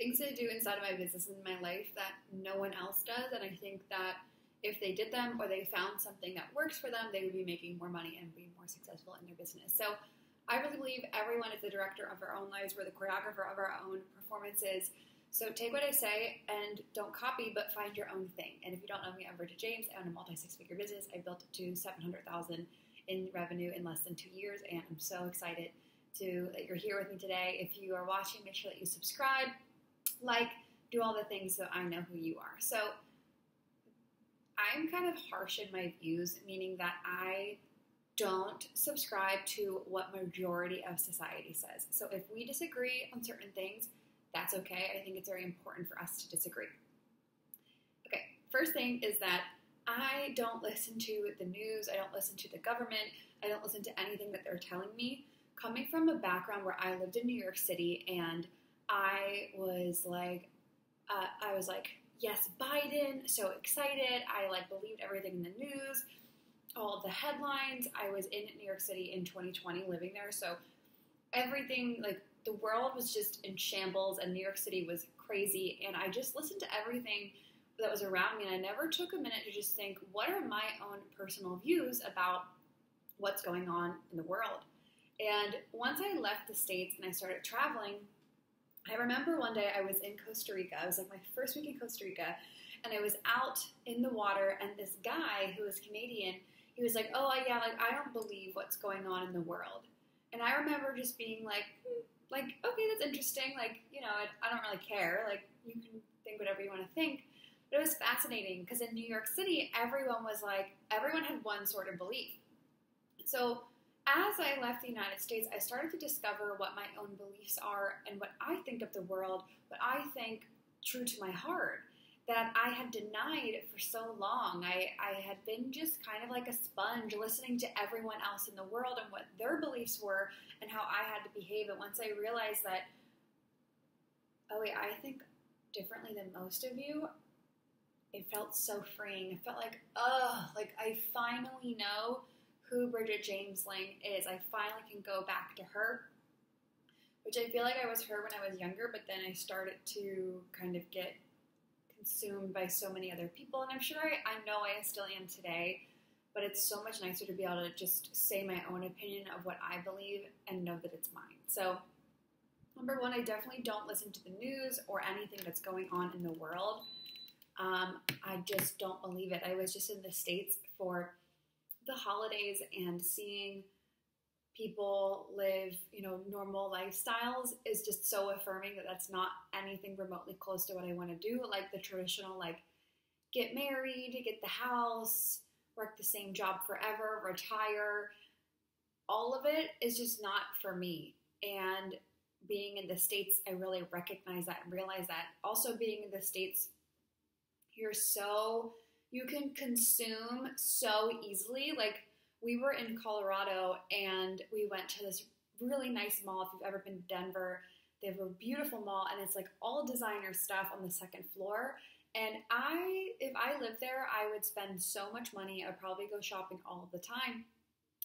things I do inside of my business and my life that no one else does. And I think that if they did them or they found something that works for them, they would be making more money and be more successful in their business. So I really believe everyone is the director of our own lives. We're the choreographer of our own performances. So take what I say and don't copy, but find your own thing. And if you don't know me, I'm Bridget James. I own a multi six figure business. I built it to 700,000 in revenue in less than two years, and I'm so excited to that you're here with me today. If you are watching, make sure that you subscribe, like, do all the things so I know who you are. So I'm kind of harsh in my views, meaning that I don't subscribe to what majority of society says. So if we disagree on certain things, that's okay. I think it's very important for us to disagree. Okay, first thing is that I don't listen to the news, I don't listen to the government, I don't listen to anything that they're telling me. Coming from a background where I lived in New York City and I was like, uh, I was like, yes, Biden, so excited. I like believed everything in the news, all the headlines. I was in New York City in 2020 living there, so everything like the world was just in shambles and New York City was crazy and I just listened to everything that was around me and I never took a minute to just think what are my own personal views about what's going on in the world. And once I left the states and I started traveling, I remember one day I was in Costa Rica. It was like my first week in Costa Rica, and I was out in the water, and this guy who was Canadian, he was like, "Oh yeah, like I don't believe what's going on in the world." And I remember just being like, hmm, "Like okay, that's interesting. Like you know, I, I don't really care. Like you can think whatever you want to think." But it was fascinating because in New York City, everyone was like, everyone had one sort of belief. So as I left the United States, I started to discover what my own beliefs are and what I think of the world, what I think true to my heart that I had denied for so long. I, I had been just kind of like a sponge listening to everyone else in the world and what their beliefs were and how I had to behave. And once I realized that, oh, wait, I think differently than most of you, it felt so freeing. It felt like, oh, like I finally know who Bridget James Ling is. I finally can go back to her, which I feel like I was her when I was younger, but then I started to kind of get consumed by so many other people. And I'm sure I, I know I still am today, but it's so much nicer to be able to just say my own opinion of what I believe and know that it's mine. So, number one, I definitely don't listen to the news or anything that's going on in the world. Um, I just don't believe it. I was just in the States for the holidays and seeing people live, you know, normal lifestyles is just so affirming that that's not anything remotely close to what I want to do. Like the traditional, like get married, get the house, work the same job forever, retire. All of it is just not for me. And being in the States, I really recognize that and realize that. Also, being in the States, you're so you can consume so easily. Like we were in Colorado and we went to this really nice mall. If you've ever been to Denver, they have a beautiful mall and it's like all designer stuff on the second floor. And I, if I lived there, I would spend so much money. I would probably go shopping all the time.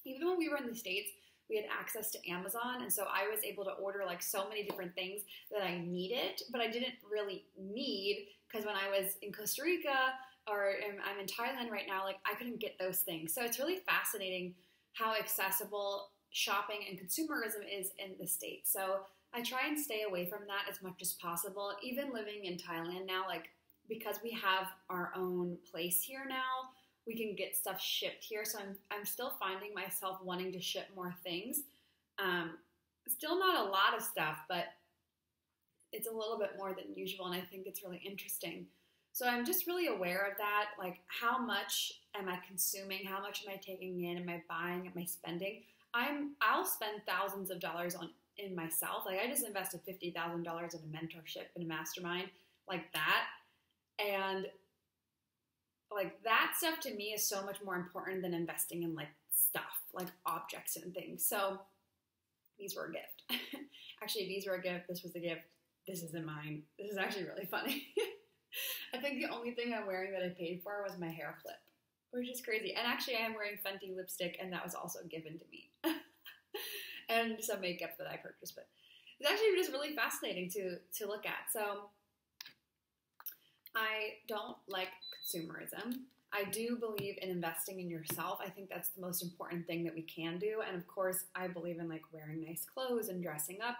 Even when we were in the States, we had access to Amazon. And so I was able to order like so many different things that I needed, but I didn't really need because when I was in Costa Rica, or I'm in Thailand right now, like I couldn't get those things. So it's really fascinating how accessible shopping and consumerism is in the States. So I try and stay away from that as much as possible. Even living in Thailand now, like because we have our own place here now, we can get stuff shipped here. So I'm I'm still finding myself wanting to ship more things. Um, still not a lot of stuff, but it's a little bit more than usual, and I think it's really interesting. So I'm just really aware of that. Like, how much am I consuming? How much am I taking in? Am I buying? Am I spending? I'm I'll spend thousands of dollars on in myself. Like I just invested fifty thousand dollars in a mentorship in a mastermind like that, and like that stuff to me is so much more important than investing in like stuff like objects and things. So these were a gift. actually, these were a gift. This was a gift. This isn't mine. This is actually really funny. I think the only thing I'm wearing that I paid for was my hair clip, which is crazy. And actually, I am wearing Fenty lipstick, and that was also given to me. and some makeup that I purchased. But it's actually just really fascinating to to look at. So I don't like consumerism. I do believe in investing in yourself. I think that's the most important thing that we can do. And of course, I believe in like wearing nice clothes and dressing up,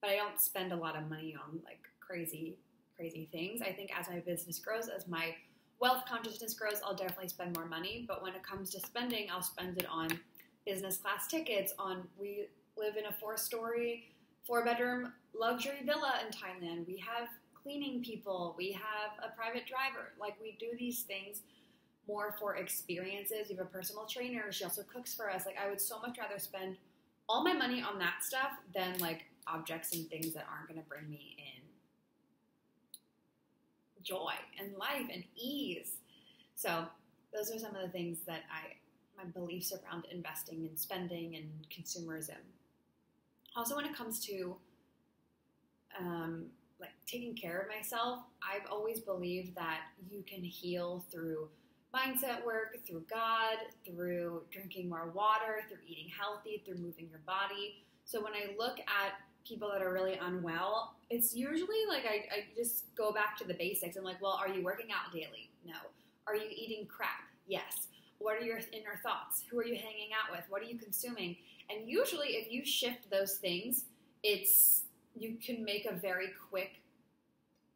but I don't spend a lot of money on like crazy, crazy things. I think as my business grows, as my wealth consciousness grows, I'll definitely spend more money. But when it comes to spending, I'll spend it on business class tickets, on we live in a four story, four bedroom luxury villa in Thailand. We have cleaning people, we have a private driver. Like we do these things more for experiences. We have a personal trainer. She also cooks for us. Like I would so much rather spend all my money on that stuff than like objects and things that aren't going to bring me in joy and life and ease. So those are some of the things that I my beliefs around investing and spending and consumerism. Also, when it comes to um, like taking care of myself, I've always believed that you can heal through mindset work, through God, through drinking more water, through eating healthy, through moving your body. So when I look at people that are really unwell, it's usually like I, I just go back to the basics. I'm like, well, are you working out daily? No. Are you eating crap? Yes. What are your inner thoughts? Who are you hanging out with? What are you consuming? And usually, if you shift those things, it's you can make a very quick,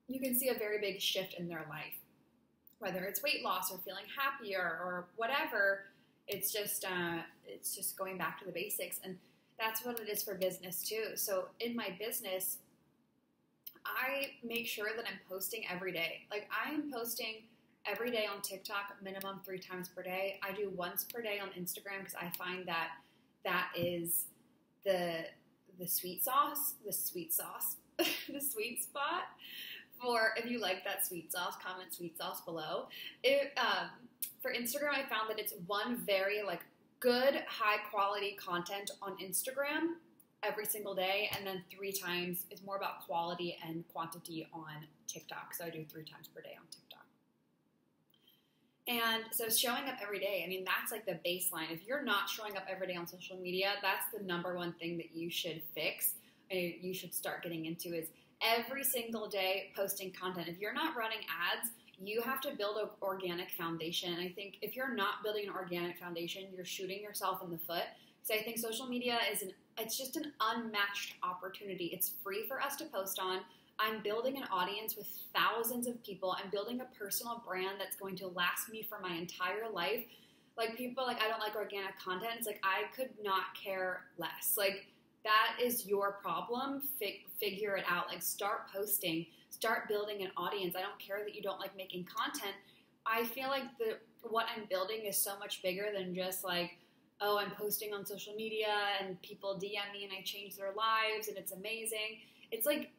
you can see a very big shift in their life whether it's weight loss or feeling happier or whatever. It's just uh, it's just going back to the basics, and that's what it is for business too. So in my business, I make sure that I'm posting every day. Like I am posting every day on TikTok, minimum three times per day. I do once per day on Instagram because I find that that is the the sweet sauce, the sweet sauce, the sweet spot for if you like that sweet sauce, comment sweet sauce below. It, um, for Instagram, I found that it's one very like good, high quality content on Instagram every single day, and then three times is more about quality and quantity on TikTok. So I do three times per day on TikTok. And so showing up every day, I mean, that's like the baseline. If you're not showing up every day on social media, that's the number one thing that you should fix. And you should start getting into is every single day posting content. If you're not running ads, you have to build an organic foundation. I think if you're not building an organic foundation, you're shooting yourself in the foot. Because I think social media is an it's just an unmatched opportunity. It's free for us to post on. I'm building an audience with thousands of people. I'm building a personal brand that's going to last me for my entire life. Like people like I don't like organic content. It's like I could not care less. Like that is your problem. Fig- figure it out. Like start posting, start building an audience. I don't care that you don't like making content. I feel like the what I'm building is so much bigger than just like, oh, I'm posting on social media and people DM me and I change their lives and it's amazing. It's like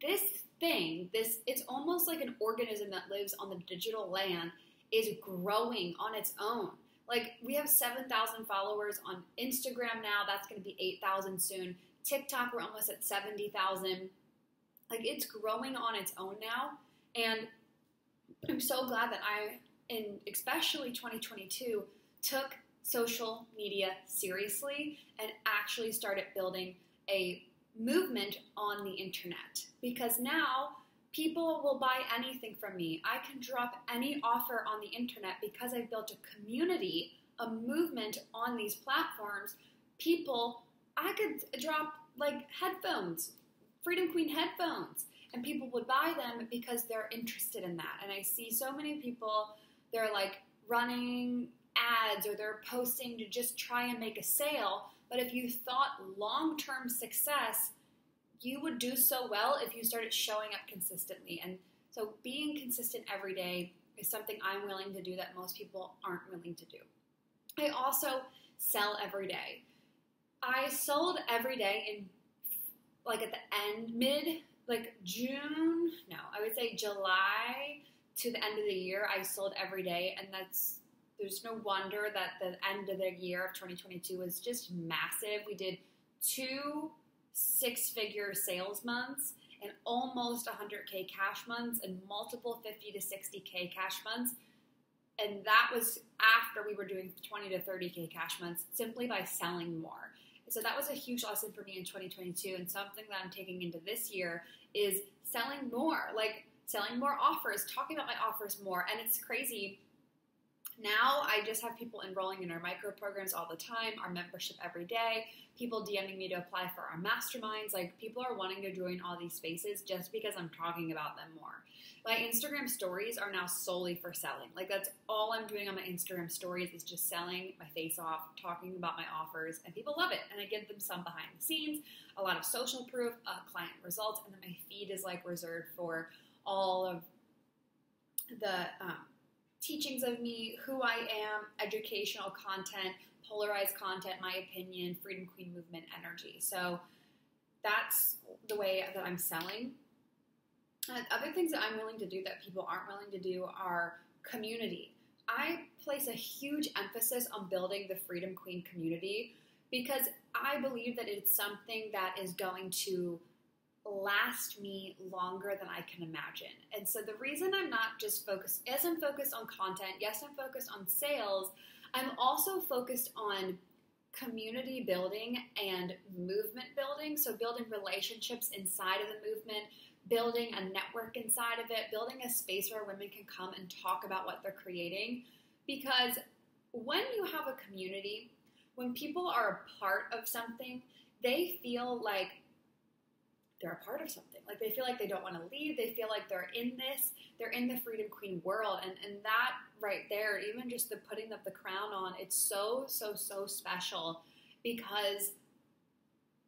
this thing, this it's almost like an organism that lives on the digital land is growing on its own. Like we have 7,000 followers on Instagram now. That's going to be 8,000 soon. TikTok, we're almost at 70,000. Like it's growing on its own now. And I'm so glad that I, in especially 2022, took social media seriously and actually started building a movement on the internet. Because now People will buy anything from me. I can drop any offer on the internet because I've built a community, a movement on these platforms. People, I could drop like headphones, Freedom Queen headphones, and people would buy them because they're interested in that. And I see so many people, they're like running ads or they're posting to just try and make a sale. But if you thought long term success, you would do so well if you started showing up consistently. And so being consistent every day is something I'm willing to do that most people aren't willing to do. I also sell every day. I sold every day in like at the end, mid, like June, no, I would say July to the end of the year, I sold every day. And that's, there's no wonder that the end of the year of 2022 was just massive. We did two six figure sales months and almost 100K cash months and multiple 50 to 60K cash months. And that was after we were doing 20 to 30K cash months simply by selling more. So that was a huge lesson for me in 2022, and something that I'm taking into this year is selling more, like selling more offers, talking about my offers more. And it's crazy. Now I just have people enrolling in our micro programs all the time, our membership every day, people DMing me to apply for our masterminds. Like people are wanting to join all these spaces just because I'm talking about them more. My Instagram stories are now solely for selling. Like that's all I'm doing on my Instagram stories is just selling my face off, talking about my offers, and people love it. And I give them some behind the scenes, a lot of social proof, uh, client results, and then my feed is like reserved for all of the um, teachings of me, who I am, educational content, polarized content, my opinion, Freedom Queen movement energy. So that's the way that I'm selling. And other things that I'm willing to do that people aren't willing to do are community. I place a huge emphasis on building the Freedom Queen community because I believe that it's something that is going to last me longer than I can imagine. And so the reason I'm not just focused, yes, I'm focused on content, yes, I'm focused on sales, I'm also focused on community building and movement building. So building relationships inside of the movement, building a network inside of it, building a space where women can come and talk about what they're creating. Because when you have a community, when people are a part of something, they feel like they're a part of something. Like they feel like they don't want to leave. They feel like they're in this. They're in the Freedom Queen world. And and that right there, even just the putting of the crown on, it's so, so, so special because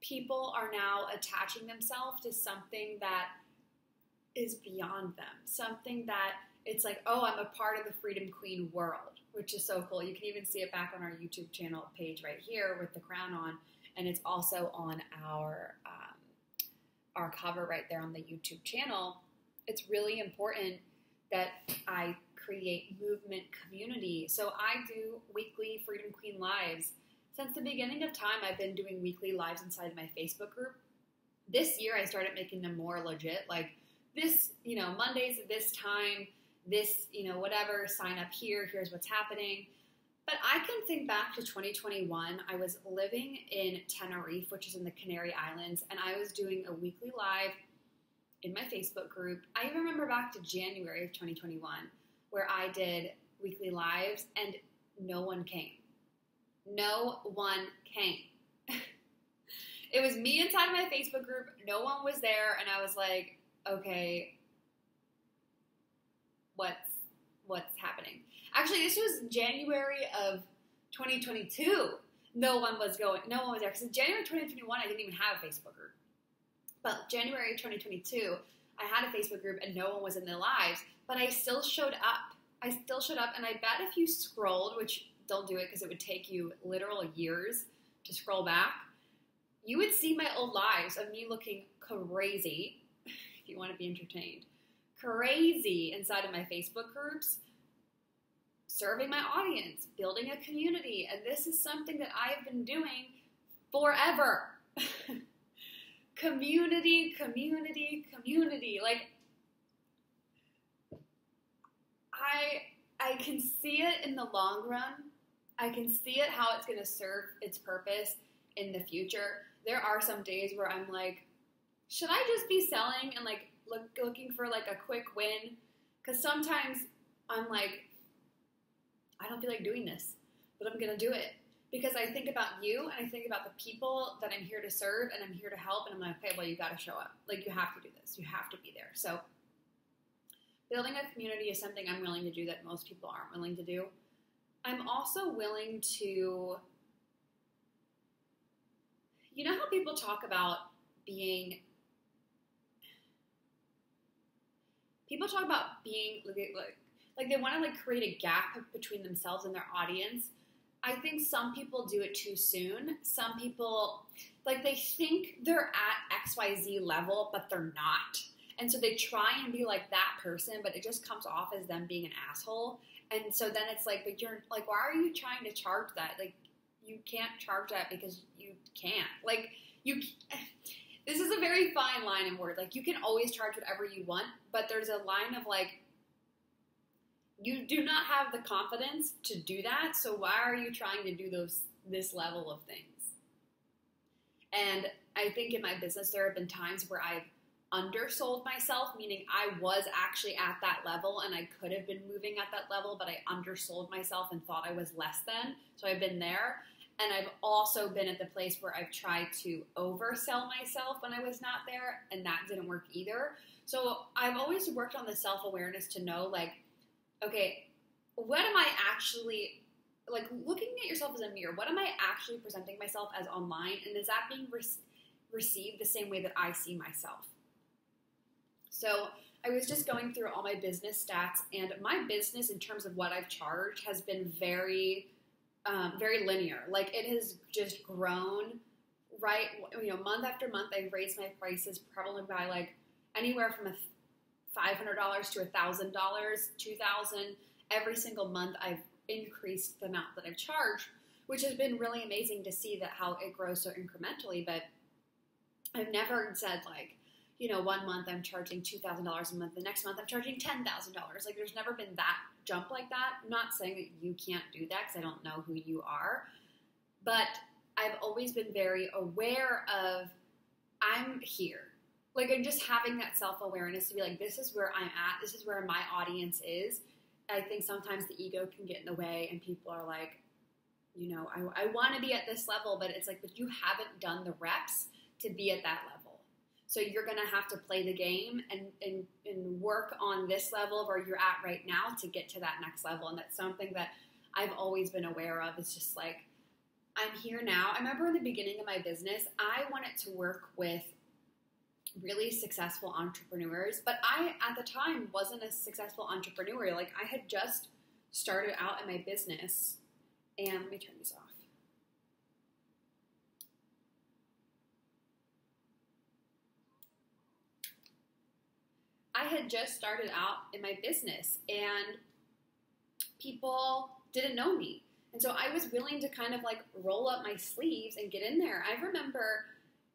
people are now attaching themselves to something that is beyond them. Something that it's like, oh, I'm a part of the Freedom Queen world, which is so cool. You can even see it back on our YouTube channel page right here with the crown on, and it's also on our um, our cover right there on the YouTube channel, it's really important that I create movement community. So I do weekly Freedom Queen lives. Since the beginning of time, I've been doing weekly lives inside my Facebook group. This year, I started making them more legit. Like this, you know, Mondays at this time, this, you know, whatever, sign up here, here's what's happening. But I can think back to 2021. I was living in Tenerife, which is in the Canary Islands, and I was doing a weekly live in my Facebook group. I even remember back to January of 2021 where I did weekly lives and no one came. No one came. it was me inside my Facebook group. No one was there, and I was like, okay, what's what's happening? Actually, this was January of 2022. No one was going. No one was there because in January 2021, I didn't even have a Facebook group. But January 2022, I had a Facebook group and no one was in their lives. But I still showed up. I still showed up, and I bet if you scrolled, which don't do it because it would take you literal years to scroll back, you would see my old lives of me looking crazy. If you want to be entertained, crazy inside of my Facebook groups serving my audience, building a community. And this is something that I have been doing forever. community, community, community. Like I I can see it in the long run. I can see it how it's going to serve its purpose in the future. There are some days where I'm like, should I just be selling and like look, looking for like a quick win? Because sometimes I'm like, I don't feel like doing this, but I'm going to do it because I think about you and I think about the people that I'm here to serve and I'm here to help. And I'm like, okay, well, you got to show up. Like, you have to do this. You have to be there. So, building a community is something I'm willing to do that most people aren't willing to do. I'm also willing to, you know, how people talk about being people talk about being like like they want to like create a gap between themselves and their audience. I think some people do it too soon. Some people like they think they're at xyz level but they're not. And so they try and be like that person but it just comes off as them being an asshole. And so then it's like but you're like why are you trying to charge that? Like you can't charge that because you can't. Like you this is a very fine line in word like you can always charge whatever you want but there's a line of like you do not have the confidence to do that. So why are you trying to do those this level of things? And I think in my business, there have been times where I've undersold myself, meaning I was actually at that level and I could have been moving at that level, but I undersold myself and thought I was less than. So I've been there. And I've also been at the place where I've tried to oversell myself when I was not there, and that didn't work either. So I've always worked on the self awareness to know, like, okay, what am I actually like looking at yourself as a mirror? What am I actually presenting myself as online, and is that being re- received the same way that I see myself? So I was just going through all my business stats, and my business, in terms of what I've charged, has been very, um, very linear. Like it has just grown, right? You know, month after month, I've raised my prices probably by like anywhere from a five hundred dollars to a thousand dollars, two thousand. Every single month, I've increased the amount that I've charged, which has been really amazing to see that how it grows so incrementally. But I've never said like you know, one month I'm charging $2,000 a month, the next month I'm charging $10,000. Like, there's never been that jump like that. I'm not saying that you can't do that because I don't know who you are, but I've always been very aware of I'm here. Like, and just having that self awareness to be like, this is where I'm at, this is where my audience is. I think sometimes the ego can get in the way, and people are like, you know, I, I want to be at this level, but it's like, but you haven't done the reps to be at that level. So you're going to have to play the game and, and, and work on this level where you're at right now to get to that next level. And that's something that I've always been aware of. It's just like, I'm here now. I remember in the beginning of my business, I wanted to work with really successful entrepreneurs, but I, at the time, wasn't a successful entrepreneur. Like, I had just started out in my business. And let me turn this off. I had just started out in my business and people didn't know me. And so I was willing to kind of like roll up my sleeves and get in there. I remember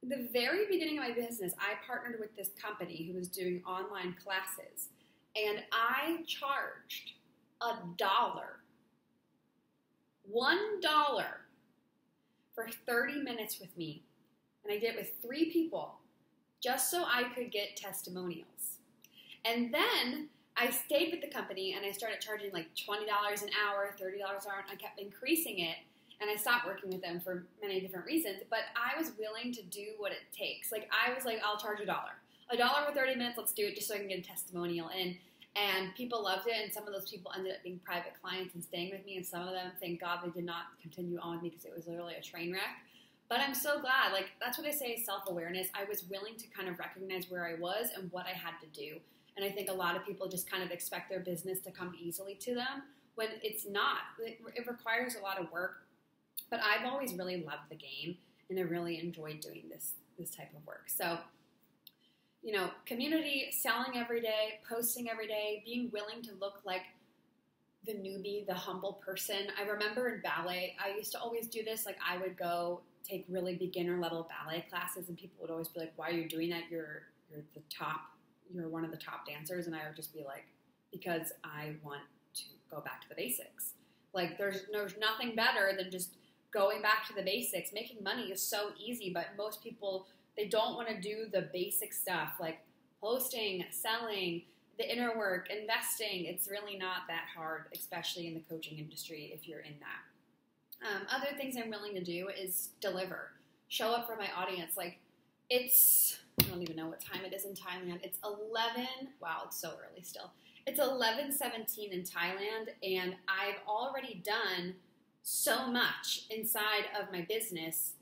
the very beginning of my business, I partnered with this company who was doing online classes, and I charged a dollar, one dollar for 30 minutes with me. And I did it with three people just so I could get testimonials. And then I stayed with the company and I started charging like $20 an hour, $30 an hour. and I kept increasing it and I stopped working with them for many different reasons. But I was willing to do what it takes. Like I was like, I'll charge a dollar. A dollar for 30 minutes, let's do it just so I can get a testimonial. in. and people loved it, and some of those people ended up being private clients and staying with me, and some of them, thank God, they did not continue on with me because it was literally a train wreck. But I'm so glad. Like that's what I say, self awareness. I was willing to kind of recognize where I was and what I had to do. And I think a lot of people just kind of expect their business to come easily to them when it's not. It, it requires a lot of work. But I've always really loved the game and I really enjoyed doing this this type of work. So, you know, community, selling every day, posting every day, being willing to look like the newbie, the humble person. I remember in ballet, I used to always do this. Like, I would go take really beginner level ballet classes, and people would always be like, "Why are you doing that? You're you're the top you're one of the top dancers, and I would just be like, because I want to go back to the basics. Like there's there's nothing better than just going back to the basics. Making money is so easy, but most people they don't want to do the basic stuff like posting, selling, the inner work, investing. It's really not that hard, especially in the coaching industry if you're in that. Um, other things I'm willing to do is deliver, show up for my audience. Like it's I don't even know what time it is in Thailand. It's 11. Wow, it's so early still. It's 11:17 in Thailand and I've already done so much inside of my business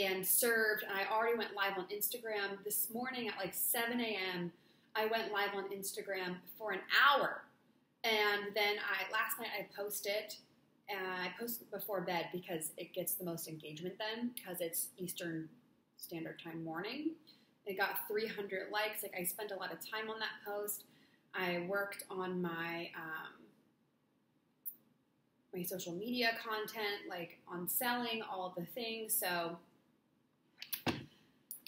and served and I already went live on Instagram this morning at like 7 a.m. I went live on Instagram for an hour and then I last night I posted and I post before bed because it gets the most engagement then because it's Eastern Standard Time morning. It got 300 likes. Like I spent a lot of time on that post. I worked on my um, my social media content, like on selling all the things. So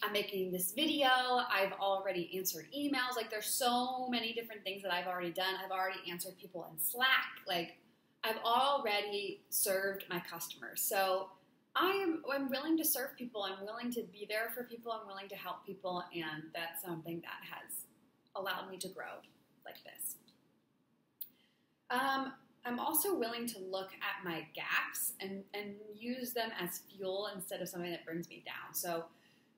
I'm making this video. I've already answered emails. Like there's so many different things that I've already done. I've already answered people in Slack. Like I've already served my customers. So I am I'm willing to serve people. I'm willing to be there for people. I'm willing to help people, and that's something that has allowed me to grow like this. Um, I'm also willing to look at my gaps and, and use them as fuel instead of something that brings me down. So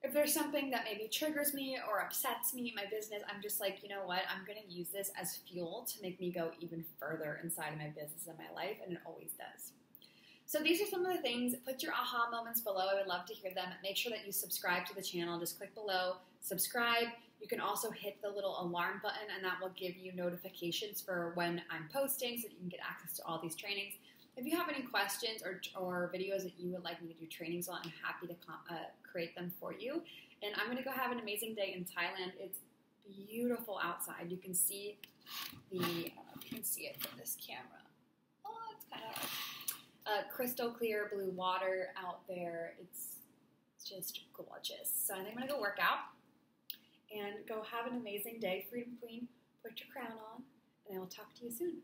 if there's something that maybe triggers me or upsets me in my business, I'm just like, you know what? I'm going to use this as fuel to make me go even further inside of my business and my life, and it always does. So these are some of the things. Put your aha moments below. I would love to hear them. Make sure that you subscribe to the channel. Just click below, subscribe. You can also hit the little alarm button, and that will give you notifications for when I'm posting so that you can get access to all these trainings. If you have any questions or, or videos that you would like me to do trainings on, I'm happy to uh, create them for you. And I'm going to go have an amazing day in Thailand. It's beautiful outside. You can see the, uh, you can see it from this camera. Oh, it's kind of uh, crystal clear blue water out there. It's just gorgeous. So I think I'm to go work out and go have an amazing day. Freedom Queen, put your crown on, and I will talk to you soon.